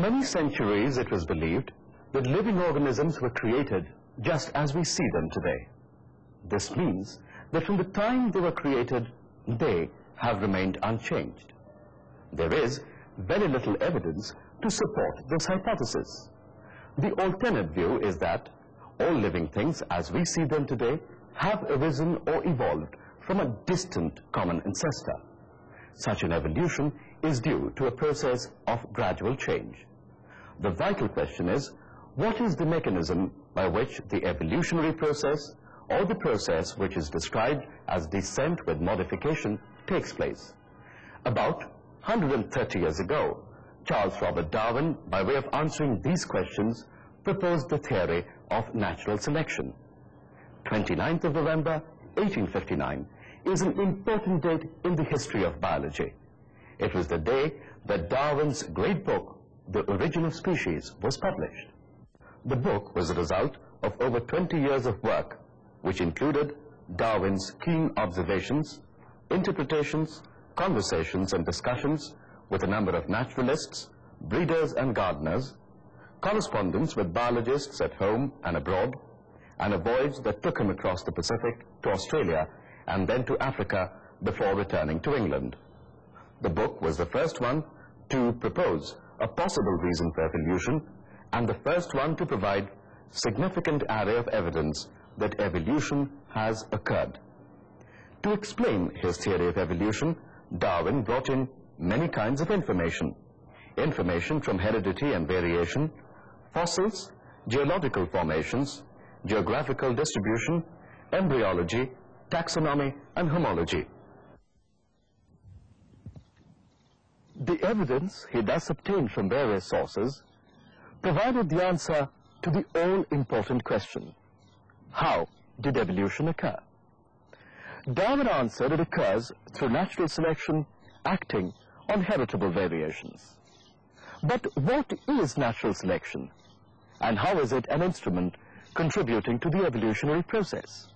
many centuries, it was believed that living organisms were created just as we see them today. This means that from the time they were created, they have remained unchanged. There is very little evidence to support this hypothesis. The alternate view is that all living things as we see them today have arisen or evolved from a distant common ancestor. Such an evolution is due to a process of gradual change. The vital question is, what is the mechanism by which the evolutionary process or the process which is described as descent with modification takes place? About 130 years ago, Charles Robert Darwin, by way of answering these questions, proposed the theory of natural selection. 29th of November, 1859, is an important date in the history of biology. It was the day that Darwin's great book, The Origin of Species, was published. The book was a result of over 20 years of work, which included Darwin's keen observations, interpretations, conversations and discussions with a number of naturalists, breeders and gardeners, correspondence with biologists at home and abroad, and a voyage that took him across the Pacific to Australia and then to Africa before returning to England. The book was the first one to propose a possible reason for evolution and the first one to provide significant array of evidence that evolution has occurred. To explain his theory of evolution, Darwin brought in many kinds of information. Information from heredity and variation, fossils, geological formations, geographical distribution, embryology, taxonomy and homology. The evidence he thus obtained from various sources provided the answer to the all-important question, how did evolution occur? Darwin answered it occurs through natural selection acting on heritable variations. But what is natural selection? And how is it an instrument contributing to the evolutionary process?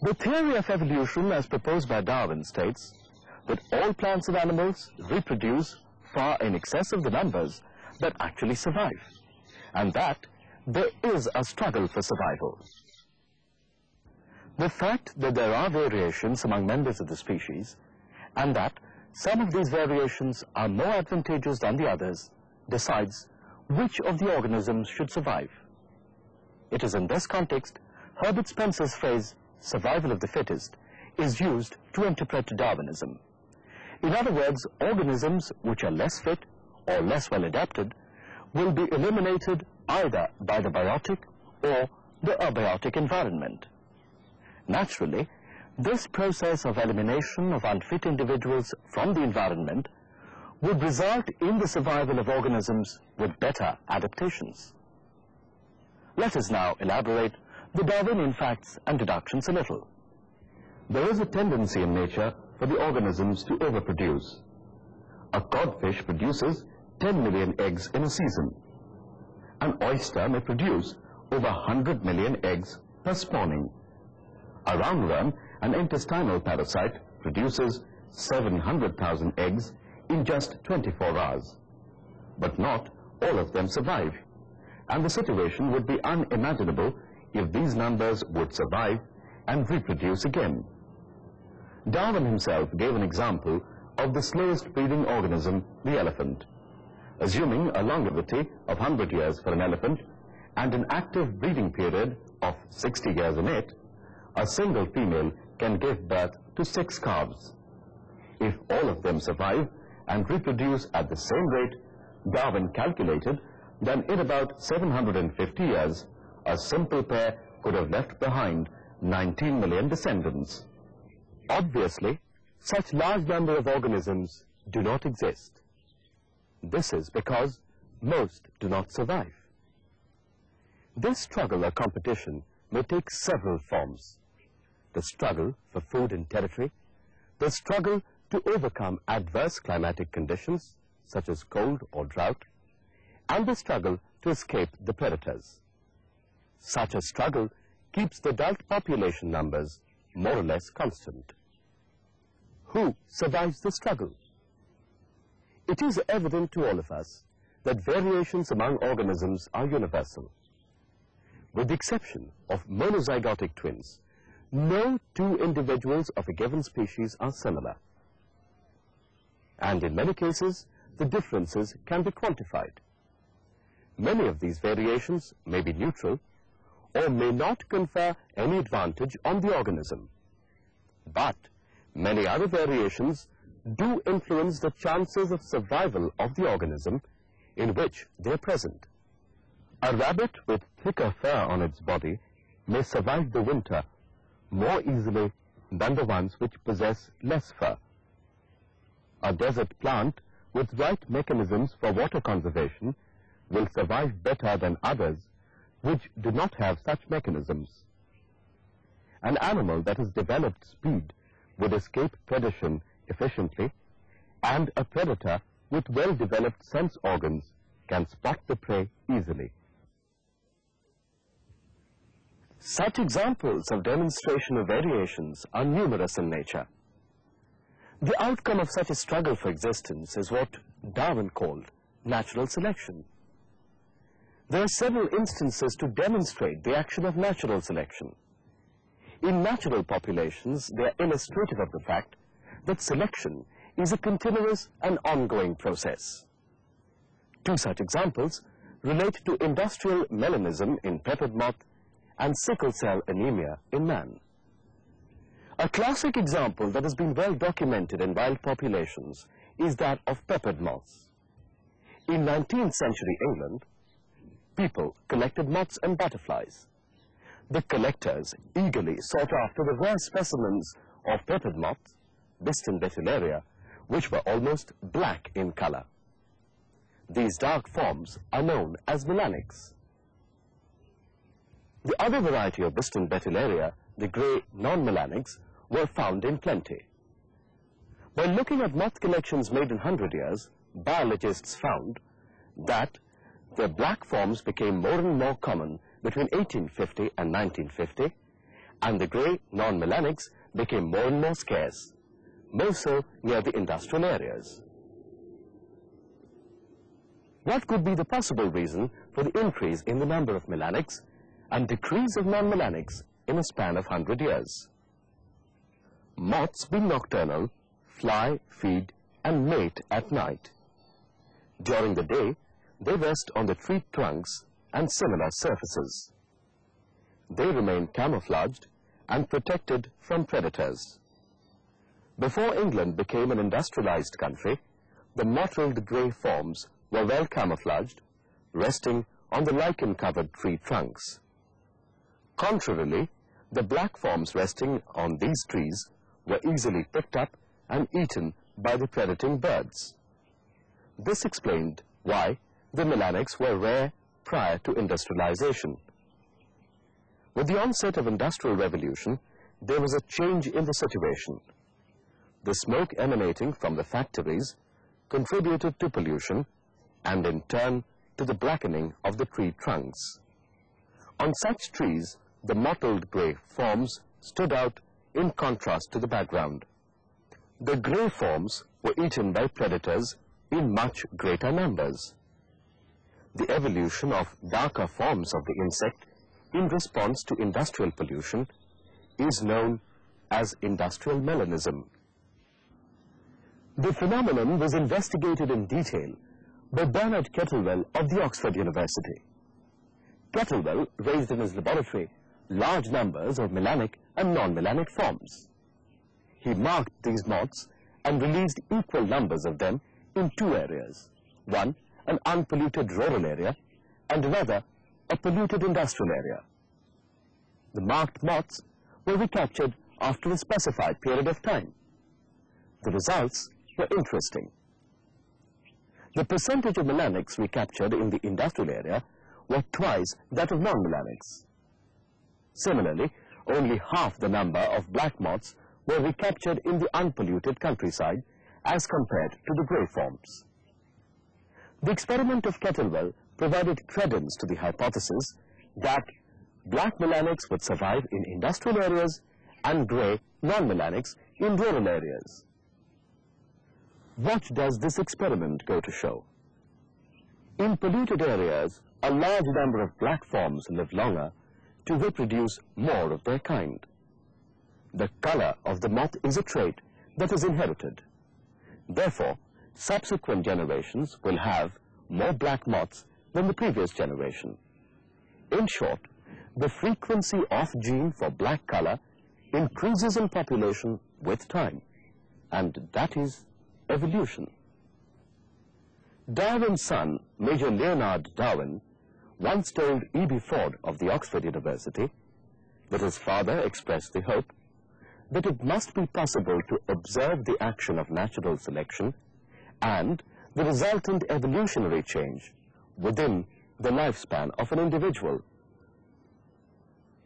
The theory of evolution as proposed by Darwin states that all plants and animals reproduce far in excess of the numbers that actually survive, and that there is a struggle for survival. The fact that there are variations among members of the species, and that some of these variations are more advantageous than the others, decides which of the organisms should survive. It is in this context Herbert Spencer's phrase, survival of the fittest, is used to interpret Darwinism. In other words, organisms which are less fit or less well adapted will be eliminated either by the biotic or the abiotic environment. Naturally, this process of elimination of unfit individuals from the environment would result in the survival of organisms with better adaptations. Let us now elaborate the Darwinian facts and deductions a little. There is a tendency in nature for the organisms to overproduce. A codfish produces 10 million eggs in a season. An oyster may produce over 100 million eggs per spawning. A roundworm, an intestinal parasite, produces 700,000 eggs in just 24 hours. But not all of them survive. And the situation would be unimaginable if these numbers would survive and reproduce again. Darwin himself gave an example of the slowest breathing organism, the elephant. Assuming a longevity of 100 years for an elephant and an active breeding period of 60 years in it, a single female can give birth to six calves. If all of them survive and reproduce at the same rate, Darwin calculated that in about 750 years, a simple pair could have left behind 19 million descendants. Obviously, such large number of organisms do not exist. This is because most do not survive. This struggle or competition may take several forms. The struggle for food and territory, the struggle to overcome adverse climatic conditions such as cold or drought, and the struggle to escape the predators. Such a struggle keeps the adult population numbers more or less constant. Who survives the struggle? It is evident to all of us that variations among organisms are universal. With the exception of monozygotic twins, no two individuals of a given species are similar. And in many cases, the differences can be quantified. Many of these variations may be neutral or may not confer any advantage on the organism. But many other variations do influence the chances of survival of the organism in which they are present. A rabbit with thicker fur on its body may survive the winter more easily than the ones which possess less fur. A desert plant with right mechanisms for water conservation will survive better than others which do not have such mechanisms. An animal that has developed speed would escape predation efficiently, and a predator with well-developed sense organs can spot the prey easily. Such examples of demonstration of variations are numerous in nature. The outcome of such a struggle for existence is what Darwin called natural selection. There are several instances to demonstrate the action of natural selection. In natural populations, they are illustrative of the fact that selection is a continuous and ongoing process. Two such examples relate to industrial melanism in peppered moth and sickle cell anemia in man. A classic example that has been well documented in wild populations is that of peppered moths. In 19th century England, people collected moths and butterflies. The collectors eagerly sought after the rare specimens of peppered moths, Biston betularia, which were almost black in color. These dark forms are known as melanics. The other variety of Biston betularia, the gray non-melanics, were found in plenty. By looking at moth collections made in 100 years, biologists found that the black forms became more and more common between 1850 and 1950, and the grey non-melanics became more and more scarce, more so near the industrial areas. What could be the possible reason for the increase in the number of melanics and decrease of non-melanics in a span of 100 years? Moths being nocturnal, fly, feed, and mate at night. During the day, they rest on the tree trunks and similar surfaces. They remain camouflaged and protected from predators. Before England became an industrialized country, the mottled grey forms were well camouflaged, resting on the lichen-covered tree trunks. Contrarily, the black forms resting on these trees were easily picked up and eaten by the predating birds. This explained why the melanics were rare prior to industrialization. With the onset of industrial revolution, there was a change in the situation. The smoke emanating from the factories contributed to pollution and in turn to the blackening of the tree trunks. On such trees, the mottled grey forms stood out in contrast to the background. The grey forms were eaten by predators in much greater numbers the evolution of darker forms of the insect in response to industrial pollution is known as industrial melanism. The phenomenon was investigated in detail by Bernard Kettlewell of the Oxford University. Kettlewell raised in his laboratory large numbers of melanic and non-melanic forms. He marked these moths and released equal numbers of them in two areas. One, an unpolluted rural area, and another, a polluted industrial area. The marked moths were recaptured after a specified period of time. The results were interesting. The percentage of melanics recaptured in the industrial area were twice that of non-melanics. Similarly, only half the number of black moths were recaptured in the unpolluted countryside as compared to the grey forms. The experiment of Kettlewell provided credence to the hypothesis that black melanics would survive in industrial areas and grey non-melanics in rural areas. What does this experiment go to show? In polluted areas, a large number of black forms live longer to reproduce more of their kind. The color of the moth is a trait that is inherited. Therefore, subsequent generations will have more black moths than the previous generation. In short, the frequency of gene for black color increases in population with time, and that is evolution. Darwin's son, Major Leonard Darwin, once told E.B. Ford of the Oxford University that his father expressed the hope that it must be possible to observe the action of natural selection and the resultant evolutionary change within the lifespan of an individual.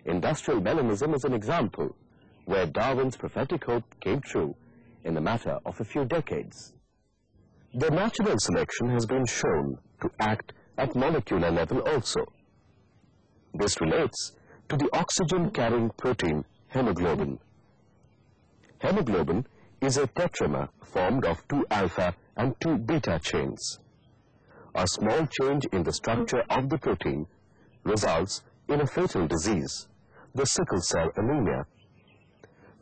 Industrial melanism is an example where Darwin's prophetic hope came true in the matter of a few decades. The natural selection has been shown to act at molecular level also. This relates to the oxygen-carrying protein hemoglobin. Hemoglobin is a tetramer formed of two alpha and two beta chains. A small change in the structure of the protein results in a fatal disease, the sickle cell anemia.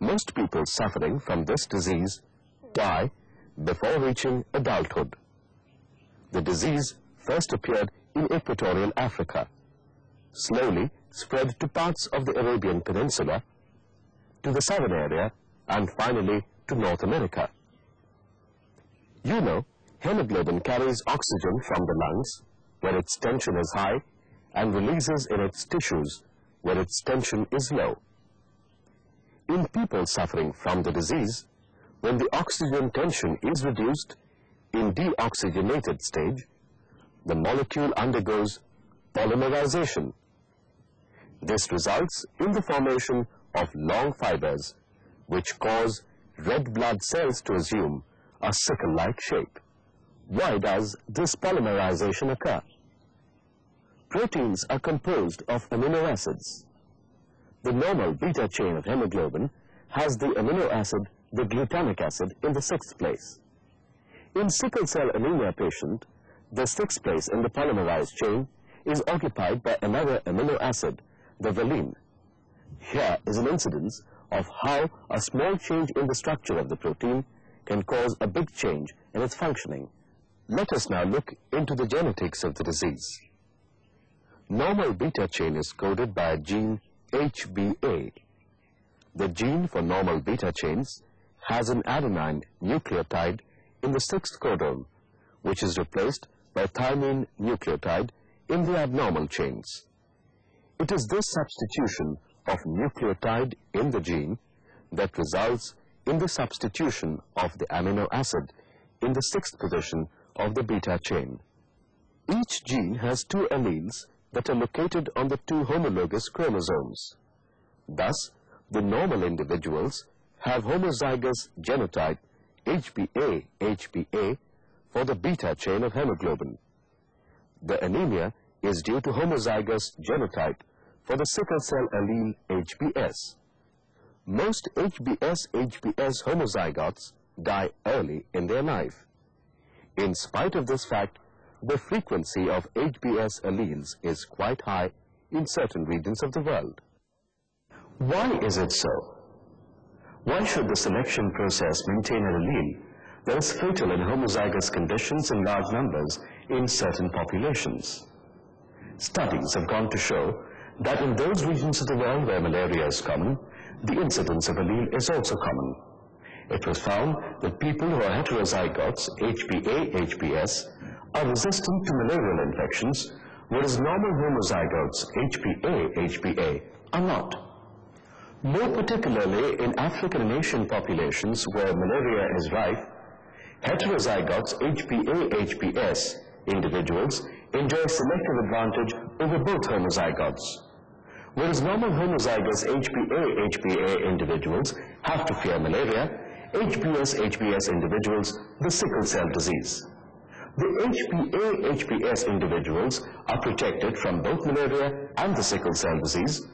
Most people suffering from this disease die before reaching adulthood. The disease first appeared in equatorial Africa, slowly spread to parts of the Arabian Peninsula, to the southern area, and finally to North America. You know, hemoglobin carries oxygen from the lungs, where its tension is high, and releases in its tissues, where its tension is low. In people suffering from the disease, when the oxygen tension is reduced in deoxygenated stage, the molecule undergoes polymerization. This results in the formation of long fibers which cause red blood cells to assume a sickle-like shape. Why does this polymerization occur? Proteins are composed of amino acids. The normal beta chain of hemoglobin has the amino acid, the glutamic acid, in the sixth place. In sickle cell anemia patient, the sixth place in the polymerized chain is occupied by another amino acid, the valine. Here is an incidence of how a small change in the structure of the protein can cause a big change in its functioning. Let us now look into the genetics of the disease. Normal beta chain is coded by a gene HBA. The gene for normal beta chains has an adenine nucleotide in the sixth codon, which is replaced by thymine nucleotide in the abnormal chains. It is this substitution of nucleotide in the gene that results in the substitution of the amino acid in the sixth position of the beta chain. Each gene has two alleles that are located on the two homologous chromosomes. Thus, the normal individuals have homozygous genotype HBA, HBA for the beta chain of hemoglobin. The anemia is due to homozygous genotype for the sickle cell allele HBS. Most HBS-HBS homozygotes die early in their life. In spite of this fact, the frequency of HBS alleles is quite high in certain regions of the world. Why is it so? Why should the selection process maintain an allele that is fatal in homozygous conditions in large numbers in certain populations? Studies have gone to show that in those regions of the world where malaria is common, the incidence of allele is also common. It was found that people who are heterozygotes, HBA, HBS, are resistant to malarial infections, whereas normal homozygotes, HBA, HBA, are not. More particularly in African and Asian populations where malaria is rife, heterozygotes HBA, HBS individuals enjoy selective advantage over both homozygotes. Whereas normal homozygous HBA, HBA individuals have to fear malaria, HBS HBS individuals the sickle cell disease. The HBA, HBS individuals are protected from both malaria and the sickle cell disease,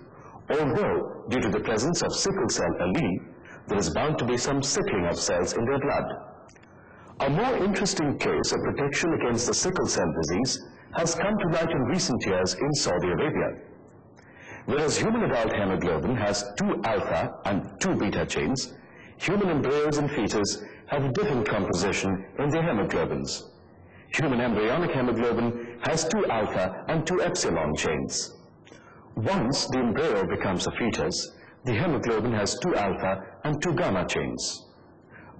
although due to the presence of sickle cell allele, there is bound to be some sickling of cells in their blood. A more interesting case of protection against the sickle cell disease has come to light in recent years in Saudi Arabia. Whereas human adult hemoglobin has two alpha and two beta chains, human embryos and fetus have a different composition in their hemoglobins. Human embryonic hemoglobin has two alpha and two epsilon chains. Once the embryo becomes a fetus, the hemoglobin has two alpha and two gamma chains.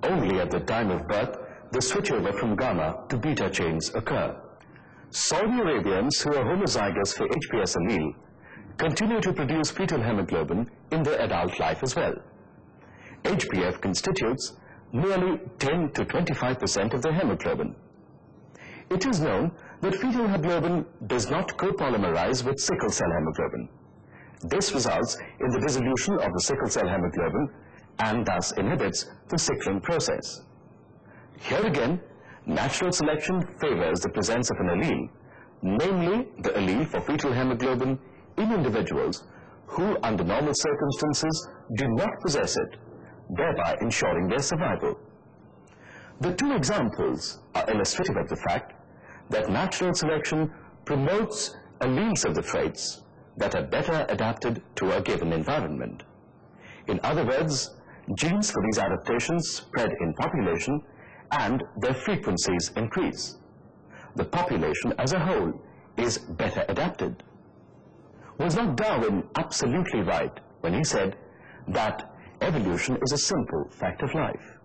Only at the time of birth, the switchover from gamma to beta chains occur. Saudi Arabians who are homozygous for HBS allele continue to produce fetal hemoglobin in their adult life as well. HBF constitutes nearly 10 to 25% of their hemoglobin. It is known that fetal hemoglobin does not copolymerize with sickle cell hemoglobin. This results in the dissolution of the sickle cell hemoglobin and thus inhibits the sickling process. Here again, natural selection favors the presence of an allele, namely the allele for fetal hemoglobin in individuals who under normal circumstances do not possess it, thereby ensuring their survival. The two examples are illustrative of the fact that natural selection promotes alleles of the traits that are better adapted to a given environment. In other words, genes for these adaptations spread in population and their frequencies increase. The population as a whole is better adapted. Was not Darwin absolutely right when he said that evolution is a simple fact of life?